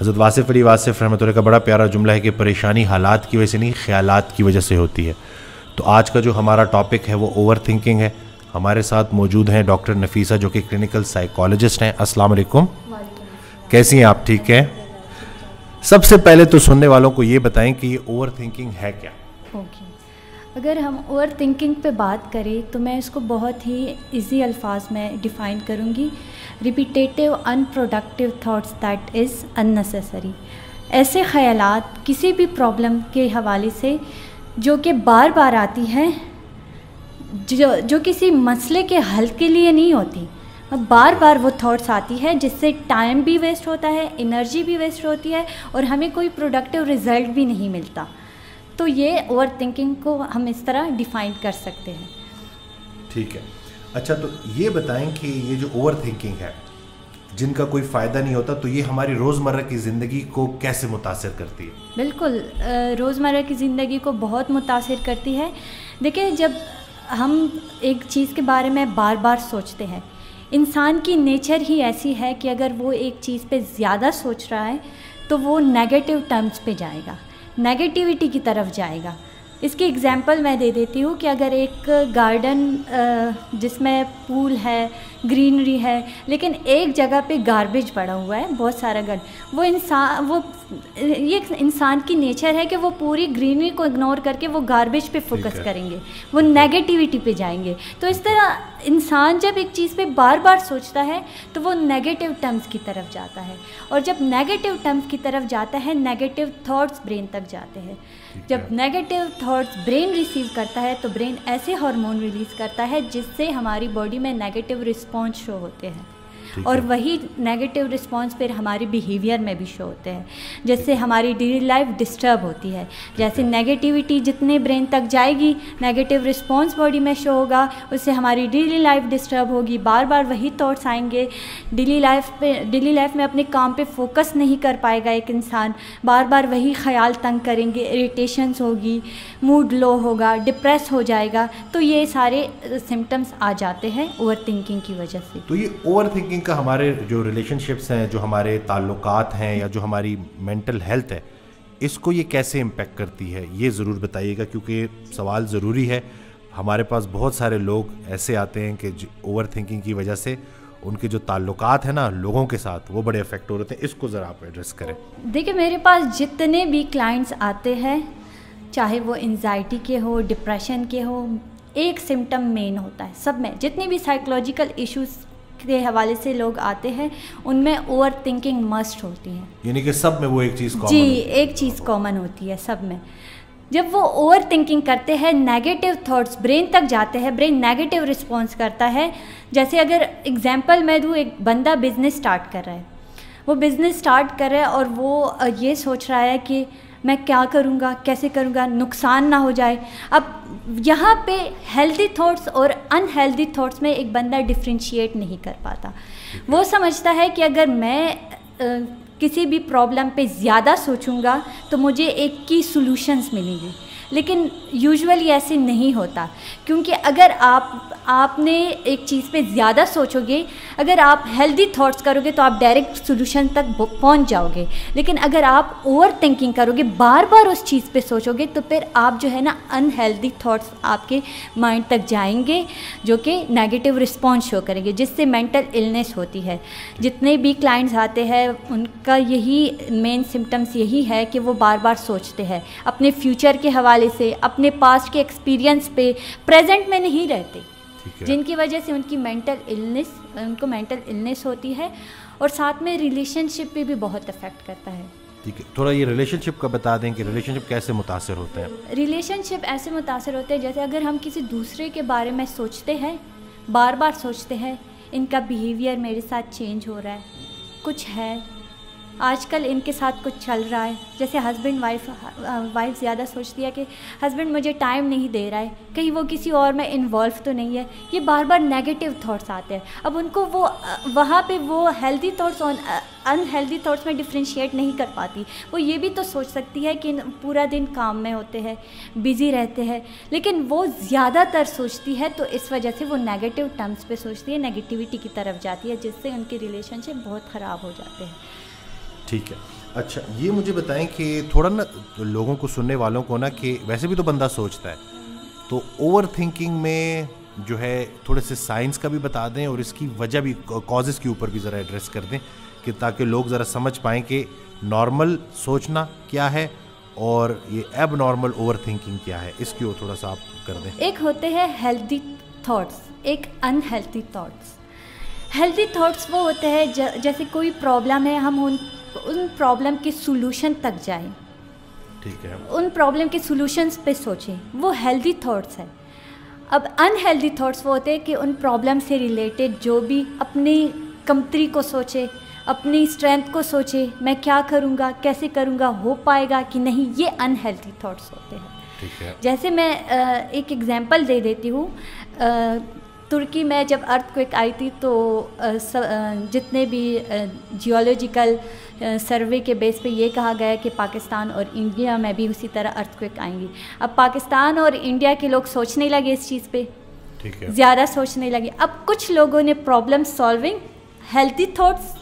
हज़रत वासिफ़ अली, वासिफ़ रहमत का बड़ा प्यारा जुमला है कि परेशानी हालात की वजह से नहीं ख्याल की वजह से होती है। तो आज का जो हमारा टॉपिक है वो ओवर थिंकिंग है। हमारे साथ मौजूद हैं डॉक्टर नफीसा, जो कि क्लिनिकल साइकोलॉजिस्ट हैं। अस्सलाम वालेकुम। कैसी हैं आप? ठीक हैं? सबसे पहले तो सुनने वालों को ये बताएँ कि ये ओवर थिंकिंग है क्या? ओके अगर हम ओवर थिंकिंग पे बात करें तो मैं इसको बहुत ही इजी अल्फाज में डिफ़ाइन करूँगी। Repetitive unproductive thoughts that is unnecessary ऐसे ख्यालात किसी भी प्रॉब्लम के हवाले से, जो कि बार बार आती हैं, जो जो किसी मसले के हल के लिए नहीं होती। बार बार वो थॉट्स आती है, जिससे टाइम भी वेस्ट होता है एनर्जी भी वेस्ट होती है, और हमें कोई प्रोडक्टिव रिज़ल्ट भी नहीं मिलता। तो ये ओवर थिंकिंग को हम इस तरह डिफ़ाइन कर सकते हैं। ठीक है। अच्छा तो ये बताएँ कि ये जो ओवर थिंकिंग है जिनका कोई फ़ायदा नहीं होता तो ये हमारी रोज़मर्रा की ज़िंदगी को कैसे मुतासर करती है? बिल्कुल रोज़मर्रा की ज़िंदगी को बहुत मुतासर करती है। देखिए जब हम एक चीज़ के बारे में बार बार सोचते हैं इंसान की नेचर ही ऐसी है कि अगर वो एक चीज़ पे ज़्यादा सोच रहा है तो वो नेगेटिव टर्म्स पे जाएगा। नेगेटिविटी की तरफ़ जाएगा। इसकी एग्ज़ाम्पल मैं दे देती हूँ कि अगर एक गार्डन जिसमें पूल है ग्रीनरी है लेकिन एक जगह पे गार्बेज पड़ा हुआ है बहुत सारा गर्द वो इंसान वो ये इंसान की नेचर है कि वो पूरी ग्रीनरी को इग्नोर करके वो गार्बेज पे फोकस करेंगे। वो नेगेटिविटी पे जाएँगे। तो इस तरह इंसान जब एक चीज़ पे बार बार सोचता है तो वो नेगेटिव टर्म्स की तरफ़ जाता है। और जब नेगेटिव टर्म्स की तरफ़ जाता है नेगेटिव थॉट्स ब्रेन तक जाते हैं। जब नेगेटिव थॉट्स ब्रेन रिसीव करता है तो ब्रेन ऐसे हार्मोन रिलीज़ करता है जिससे हमारी बॉडी में नेगेटिव रिस्पॉन्स शो होते हैं। और वही नेगेटिव रिस्पॉन्स फिर हमारे बिहेवियर में भी शो होते हैं। जिससे हमारी डेली लाइफ डिस्टर्ब होती है। जैसे नेगेटिविटी जितने ब्रेन तक जाएगी नेगेटिव रिस्पॉन्स बॉडी में शो होगा उससे हमारी डेली लाइफ डिस्टर्ब होगी। बार बार वही थॉट्स आएँगे। डेली लाइफ पे डेली लाइफ में अपने काम पे फोकस नहीं कर पाएगा एक इंसान। बार बार वही ख्याल तंग करेंगे इरीटेशंस होगी मूड लो होगा डिप्रेस हो जाएगा। तो ये सारे सिम्टम्स आ जाते हैं ओवर थिंकिंग की वजह से। तो ये ओवर थिंकिंग थिंक का हमारे जो रिलेशनशिप्स हैं, जो हमारे ताल्लुकात हैं या जो हमारी मेंटल हेल्थ है, इसको ये कैसे इम्पेक्ट करती है, ये ज़रूर बताइएगा क्योंकि सवाल ज़रूरी है। हमारे पास बहुत सारे लोग ऐसे आते हैं कि ओवर थिंकिंग की वजह से उनके जो ताल्लुकात हैं ना, लोगों के साथ, वो बड़े अफेक्ट हो रहे थे। इसको ज़रा आप एड्रेस करें। देखिए, मेरे पास जितने भी क्लाइंट्स आते हैं, चाहे वो एनजाइटी के हो डिप्रेशन के हो, एक सिम्टम मेन होता है, सब में। जितने भी साइकोलॉजिकल इश्यूज़ के हवाले से लोग आते हैं उनमें ओवर थिंकिंग मस्ट होती है। यानी कि सब में वो एक चीज़ जी एक चीज़ कॉमन होती है सब में। जब वो ओवर थिंकिंग करते हैं नेगेटिव थॉट्स ब्रेन तक जाते हैं ब्रेन नेगेटिव रिस्पॉन्स करता है। जैसे अगर एग्ज़ाम्पल मैं दूँ एक बंदा बिज़नेस स्टार्ट कर रहा है। वो बिज़नेस स्टार्ट कर रहा है और वो ये सोच रहा है कि मैं क्या करूँगा कैसे करूँगा नुकसान ना हो जाए। अब यहाँ पे हेल्दी थॉट्स और अनहेल्दी थॉट्स में एक बंदा डिफ्रेंशिएट नहीं कर पाता। वो समझता है कि अगर मैं आ, किसी भी प्रॉब्लम पे ज़्यादा सोचूँगा तो मुझे एक की सॉल्यूशंस मिलेंगी। लेकिन यूजुअली ऐसे नहीं होता। क्योंकि अगर आप, आपने एक चीज़ पे ज़्यादा सोचोगे, अगर आप हेल्दी थॉट्स करोगे तो आप डायरेक्ट सोल्यूशन तक पहुँच जाओगे। लेकिन अगर आप ओवर थिंकिंग करोगे बार बार उस चीज़ पे सोचोगे तो फिर आप जो है ना अनहेल्दी थॉट्स आपके माइंड तक जाएँगे, जो कि नेगेटिव रिस्पॉन्स शो करेंगे, जिससे मेंटल इलनेस होती है। जितने भी क्लाइंट्स आते हैं, उनका यही मेन सिम्टम्स यही है कि वो बार बार सोचते हैं। अपने फ्यूचर के हवाले से अपने पास्ट के एक्सपीरियंस पे प्रेजेंट में नहीं रहते। जिनकी वजह से उनकी मेंटल इलनेस उनको मेंटल इलनेस होती है और साथ में रिलेशनशिप पे भी बहुत अफेक्ट करता है। ठीक है। थोड़ा ये रिलेशनशिप का बता दें कि रिलेशनशिप कैसे मुतासर होते हैं। रिलेशनशिप ऐसे मुतासर होते हैं जैसे अगर हम किसी दूसरे के बारे में सोचते हैं बार बार सोचते हैं इनका बिहेवियर मेरे साथ चेंज हो रहा है कुछ है आजकल इनके साथ कुछ चल रहा है। जैसे हस्बैंड वाइफ वाइफ ज़्यादा सोचती है कि हस्बैंड मुझे टाइम नहीं दे रहा है। कहीं वो किसी और में इन्वॉल्व तो नहीं है। ये बार बार नेगेटिव थॉट्स आते हैं। अब उनको वो वहाँ पे वो हेल्दी थॉट्स और अनहेल्दी थॉट्स में डिफ्रेंशिएट नहीं कर पाती। वो ये भी तो सोच सकती है कि पूरा दिन काम में होते हैं बिज़ी रहते हैं। लेकिन वो ज़्यादातर सोचती है तो इस वजह से वो नेगेटिव टर्म्स पे सोचती है नेगेटिविटी की तरफ़ जाती है, जिससे उनके रिलेशनशिप बहुत ख़राब हो जाते हैं। ठीक है। अच्छा ये मुझे बताएँ कि थोड़ा ना लोगों को सुनने वालों को ना कि वैसे भी तो बंदा सोचता है तो ओवर थिंकिंग में जो है थोड़े से साइंस का भी बता दें और इसकी वजह भी कॉजेज़ के ऊपर भी ज़रा एड्रेस कर दें कि ताकि लोग ज़रा समझ पाएँ कि नॉर्मल सोचना क्या है और ये एब नॉर्मल ओवर थिंकिंग क्या है, इसकी ओर थोड़ा सा आप कर दें। एक होते हैं हेल्दी थाट्स एक अनहेल्दी थॉट्स हेल्दी थॉट्स वो होते हैं जैसे कोई प्रॉब्लम है हम उन उन प्रॉब्लम के सोल्यूशन तक जाएँ। ठीक है। उन प्रॉब्लम के सोल्यूशंस पे सोचें। वो हेल्दी थॉट्स है। अब अनहेल्दी थॉट्स वो होते हैं कि उन प्रॉब्लम से रिलेटेड जो भी अपनी कमतरी को सोचे अपनी स्ट्रेंथ को सोचे मैं क्या करूँगा कैसे करूँगा हो पाएगा कि नहीं ये अनहेल्दी थॉट्स होते हैं। ठीक है। जैसे मैं एक एग्जांपल दे देती हूँ। तुर्की में जब अर्थ क्विक आई थी तो जितने भी जियोलॉजिकल सर्वे के बेस पे ये कहा गया कि पाकिस्तान और इंडिया में भी उसी तरह अर्थ क्विक आएँगी। अब पाकिस्तान और इंडिया के लोग सोचने लगे इस चीज़ पे। ज़्यादा सोचने लगे। अब कुछ लोगों ने problem solving healthy thoughts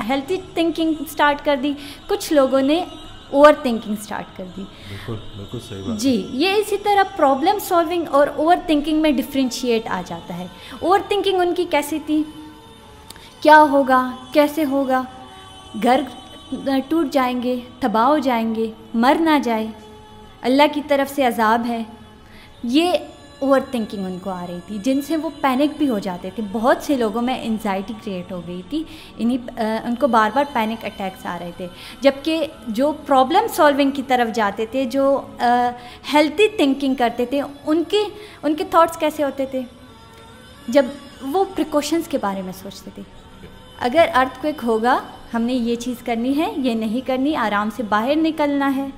healthy thinking start कर दी। कुछ लोगों ने ओवर थिंकिंग स्टार्ट कर दी। बिल्कुल बिल्कुल सही बात जी ये इसी तरह प्रॉब्लम सॉल्विंग और ओवर थिंकिंग में डिफ्रेंशिएट आ जाता है। ओवर थिंकिंग उनकी कैसी थी? क्या होगा? कैसे होगा? घर टूट जाएँगे तबाह हो जाएँगे मर ना जाए। अल्लाह की तरफ़ से अजाब है। ये ओवर थिंकिंग उनको आ रही थी, जिनसे वो पैनिक भी हो जाते थे। बहुत से लोगों में एनजाइटी क्रिएट हो गई थी। इन्हीं उनको बार बार पैनिक अटैक्स आ रहे थे। जबकि जो प्रॉब्लम सॉल्विंग की तरफ़ जाते थे, जो हेल्थी थिंकिंग करते थे, उनके उनके थॉट्स कैसे होते थे? जब वो प्रिकॉशंस के बारे में सोचते थे। अगर अर्थ क्विक होगा, हमने ये चीज़ करनी है, ये नहीं करनी, आराम से बाहर निकलना है।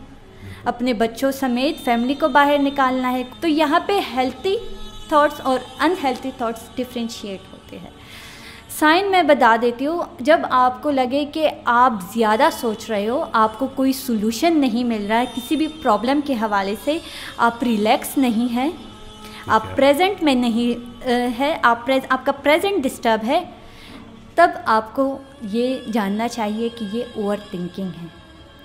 अपने बच्चों समेत फैमिली को बाहर निकालना है। तो यहाँ पे हेल्थी थॉट्स और अनहेल्थी थॉट्स डिफ्रेंशिएट होते हैं। साइन मैं बता देती हूँ जब आपको लगे कि आप ज़्यादा सोच रहे हो आपको कोई सोल्यूशन नहीं मिल रहा है किसी भी प्रॉब्लम के हवाले से आप रिलैक्स नहीं हैं आप प्रेजेंट में नहीं है आप प्रेज, आपका प्रेजेंट डिस्टर्ब है तब आपको ये जानना चाहिए कि ये ओवर थिंकिंग है।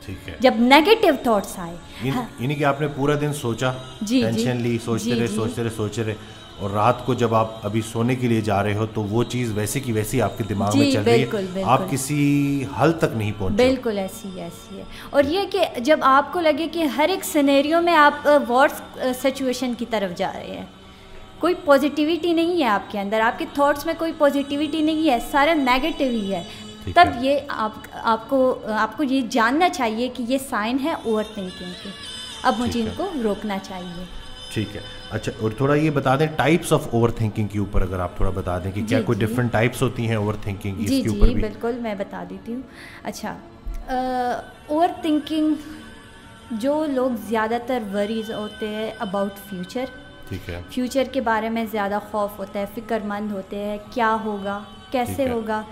ठीक है। जब नेगेटिव थॉट्स आए यानी हाँ। कि आपने पूरा दिन सोचा? जी टेंशन ली सोचते रहे सोचते रहे सोचते रहे। और रात को जब आप अभी सोने के लिए जा रहे हो तो वो चीज़ वैसे की वैसी आपके दिमाग में चल रही है। आप किसी हल तक नहीं पहुँचे बिल्कुल ऐसी ऐसी है। और ये कि जब आपको लगे कि हर एक सिनेरियो में आप वॉर्स सिचुएशन की तरफ़ जा रहे हैं कोई पॉजिटिविटी नहीं है आपके अंदर। आपके थॉट्स में कोई पॉजिटिविटी नहीं है। सारा नेगेटिव ही है। तब ये आप आपको आपको ये जानना चाहिए कि ये साइन है ओवर थिंकिंग के। अब मुझे इनको रोकना चाहिए। ठीक है। अच्छा और थोड़ा ये बता दें टाइप्स ऑफ़ ओवर थिंकिंग के ऊपर अगर आप थोड़ा बता दें कि क्या कोई डिफरेंट टाइप्स होती हैं ओवर थिंकिंग जी भी? बिल्कुल मैं बता देती हूँ। अच्छा ओवर थिंकिंग जो लोग ज़्यादातर वरीज होते हैं अबाउट फ्यूचर ठीक है। फ्यूचर के बारे में ज़्यादा खौफ होता है फ़िक्रमंद होते हैं क्या होगा कैसे होगा।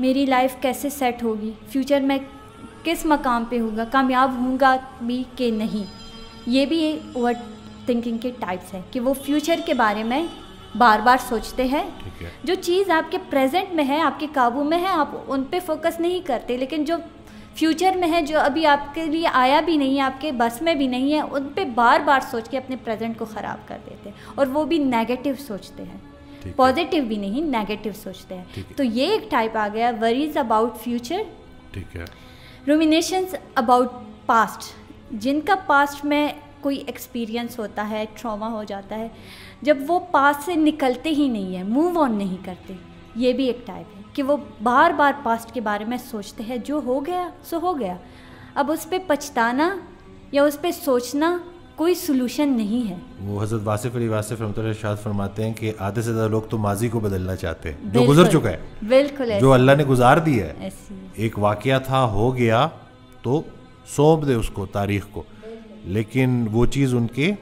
मेरी लाइफ कैसे सेट होगी? फ्यूचर में किस मकाम पे होगा कामयाब होऊँगा भी कि नहीं? ये भी एक ओवर थिंकिंग के टाइप्स है कि वो फ्यूचर के बारे में बार बार सोचते हैं। है। जो चीज़ आपके प्रेजेंट में है आपके काबू में है आप उन पर फोकस नहीं करते लेकिन जो फ्यूचर में है जो अभी आपके लिए आया भी नहीं है आपके बस में भी नहीं है उन पर बार बार सोच के अपने प्रेजेंट को ख़राब कर देते हैं और वो भी नेगेटिव सोचते हैं। पॉजिटिव भी नहीं नेगेटिव सोचते हैं। तो ये एक टाइप आ गया वरीज अबाउट फ्यूचर ठीक है। रोमिनेशंस अबाउट पास्ट जिनका पास्ट में कोई एक्सपीरियंस होता है ट्रॉमा हो जाता है जब वो पास्ट से निकलते ही नहीं है मूव ऑन नहीं करते ये भी एक टाइप है कि वो बार बार पास्ट के बारे में सोचते हैं जो हो गया सो हो गया। अब उस पर पछताना या उस पर सोचना कोई सोल्यूशन नहीं है। वो हज़रत वासिफ अली वासिफ रहमत शाद फरमाते हैं कि आधे से ज़्यादा लोग तो माजी को बदलना चाहते हैं जो गुजर चुका है बिल्कुल जो अल्लाह ने गुजार दिया है। एक वाक़ था हो गया तो सौंप दे उसको तारीख को। लेकिन वो चीज़ उनके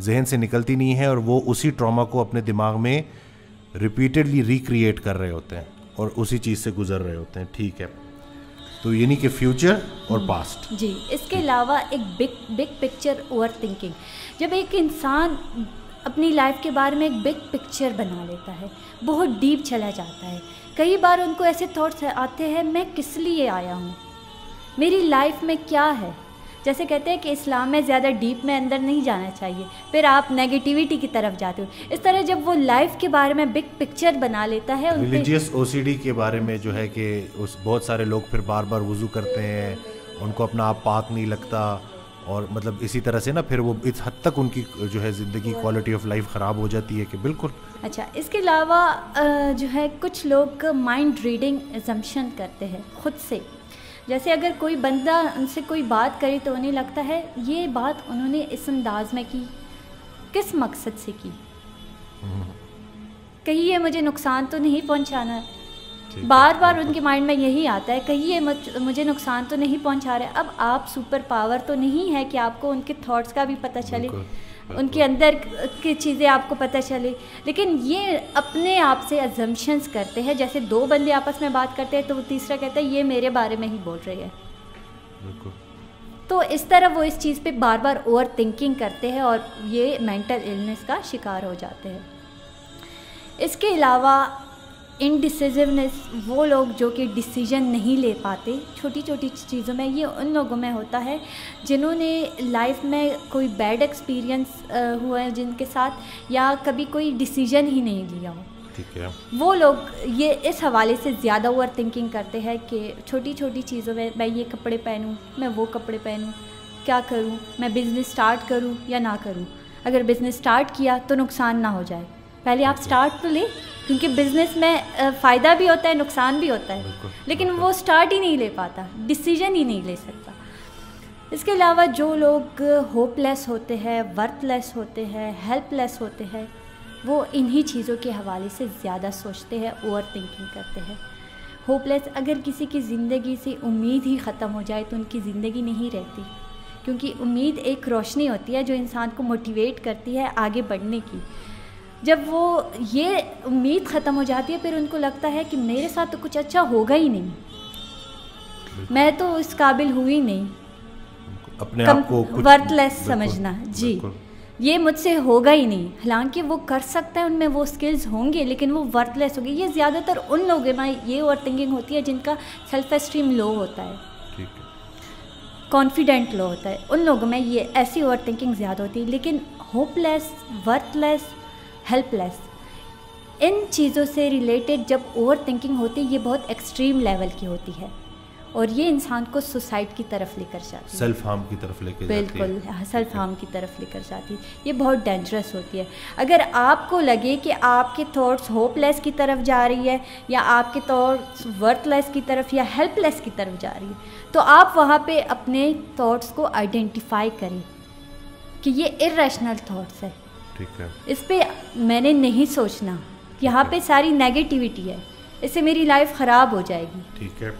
जहन से निकलती नहीं है और वो उसी ट्रामा को अपने दिमाग में रिपीटेडली रिक्रिएट कर रहे होते हैं और उसी चीज़ से गुजर रहे होते हैं। ठीक है। तो यानी कि फ्यूचर और पास्ट जी इसके अलावा एक big big picture over thinking जब एक इंसान अपनी लाइफ के बारे में एक बिग पिक्चर बना लेता है बहुत डीप चला जाता है। कई बार उनको ऐसे थॉट्स आते हैं मैं किस लिए आया हूँ? मेरी लाइफ में क्या है? जैसे कहते हैं कि इस्लाम में ज़्यादा डीप में अंदर नहीं जाना चाहिए फिर आप नेगेटिविटी की तरफ़ जाते हो। इस तरह जब वो लाइफ के बारे में बिग पिक्चर बना लेता है रिलीजियस ओसीडी के बारे में जो है कि उस बहुत सारे लोग फिर बार बार वज़ू करते हैं उनको अपना आप पाक नहीं लगता और मतलब इसी तरह से ना फिर वो इस हद तक उनकी जो है ज़िंदगी क्वालिटी ऑफ़ लाइफ ख़राब हो जाती है कि बिल्कुल। अच्छा इसके अलावा जो है कुछ लोग माइंड रीडिंग एजम्पन करते हैं खुद से। जैसे अगर कोई बंदा उनसे कोई बात करे तो उन्हें लगता है ये बात उन्होंने इस अंदाज में की किस मकसद से की? कहीं ये मुझे नुकसान तो नहीं पहुंचाना। है बार बार उनके माइंड में यही आता है कहीं ये मुझे नुकसान तो नहीं पहुँचा रहे। अब आप सुपर पावर तो नहीं है कि आपको उनके थॉट्स का भी पता चले उनके अंदर की चीज़ें आपको पता चले। लेकिन ये अपने आप से अजम्पन्स करते हैं जैसे दो बंदे आपस में बात करते हैं तो वो तीसरा कहता है ये मेरे बारे में ही बोल रही है। तो इस तरह वो इस चीज़ पे बार बार ओवर थिंकिंग करते हैं और ये मेंटल इलनेस का शिकार हो जाते हैं। इसके अलावा इनडिसिजिवनेस वो लोग जो कि डिसीज़न नहीं ले पाते छोटी छोटी चीज़ों में ये उन लोगों में होता है जिन्होंने लाइफ में कोई बैड एक्सपीरियंस हुआ है जिनके साथ या कभी कोई डिसीज़न ही नहीं लिया हो। ठीक है। वो लोग ये इस हवाले से ज़्यादा ओवर थिंकिंग करते हैं कि छोटी छोटी चीज़ों में मैं ये कपड़े पहनूँ मैं वो कपड़े पहनूँ क्या करूँ मैं बिज़नेस स्टार्ट करूँ या ना करूँ। अगर बिज़नेस स्टार्ट किया तो नुकसान ना हो जाए। पहले आप स्टार्ट तो ले क्योंकि बिज़नेस में फ़ायदा भी होता है नुकसान भी होता है। लेकिन वो स्टार्ट ही नहीं ले पाता डिसीज़न ही नहीं ले सकता। इसके अलावा जो लोग होपलेस होते हैं वर्थलेस होते हैं हेल्पलेस होते हैं वो इन्हीं चीज़ों के हवाले से ज़्यादा सोचते हैं ओवर थिंकिंग करते हैं। होपलेस अगर किसी की ज़िंदगी से उम्मीद ही ख़त्म हो जाए तो उनकी ज़िंदगी नहीं रहती। क्योंकि उम्मीद एक रोशनी होती है जो इंसान को मोटिवेट करती है आगे बढ़ने की। जब वो ये उम्मीद ख़त्म हो जाती है फिर उनको लगता है कि मेरे साथ तो कुछ अच्छा होगा ही नहीं। मैं तो इस काबिल हुई नहीं। अपने आप को वर्थलेस समझना जी। ये मुझसे होगा ही नहीं। हालाँकि वो कर सकता है उनमें वो स्किल्स होंगे लेकिन वो वर्थलेस होगी। ये ज़्यादातर उन लोगों में ये ओवर थिंकिंग होती है जिनका सेल्फ एस्टीम लो होता है। कॉन्फिडेंट लो होता है। उन लोगों में ये ऐसी ओवर थिंकिंग ज़्यादा होती है लेकिन होपलेस वर्थलेस हेल्पलेस इन चीज़ों से रिलेटेड जब ओवर थिंकिंग होती है ये बहुत एक्सट्रीम लेवल की होती है। और ये इंसान को सुसाइड की तरफ़ लेकर जाती है। सेल्फ हार्म की तरफ़ लेकर बिल्कुल सेल्फ हार्म की तरफ़ लेकर जाती है। ये बहुत डेंजरस होती है। अगर आपको लगे कि आपके थॉट्स होपलेस की तरफ़ जा रही है या आपके थॉट्स वर्थलेस की तरफ़ या हेल्पलेस की तरफ़ जा रही है तो आप वहाँ पे अपने थॉट्स को आइडेंटिफाई करें कि ये इरेशनल थाट्स है। ठीक है। इस पर मैंने नहीं सोचना यहाँ पे सारी नेगेटिविटी है। इससे मेरी लाइफ ख़राब हो जाएगी। ठीक है।